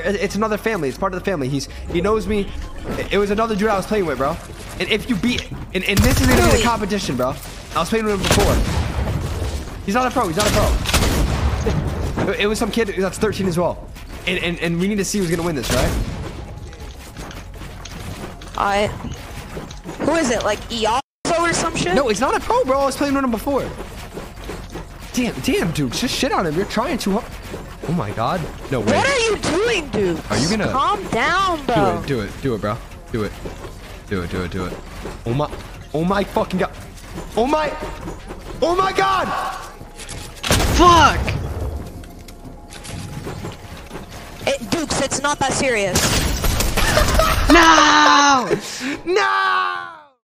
It's another family. It's part of the family. He's he knows me. It was another dude I was playing with, bro. And if you beat, and, and this is gonna be a competition, bro. I was playing with him before. He's not a pro. He's not a pro. It was some kid that's 13 as well. And and, and we need to see who's gonna win this, right? I. Who is it? Like Iago or some shit? No, he's not a pro, bro. I was playing with him before. Damn, damn, dude. Just shit on him. You're trying too hard. Oh my god. No way. What are you doing, dude? Are you gonna calm down, bro? Do it, do it, do it, bro. Do it. Do it, do it, do it. Oh my Oh my fucking god. Oh my Oh my god! Fuck! It, Dukez, it's not that serious. no! No!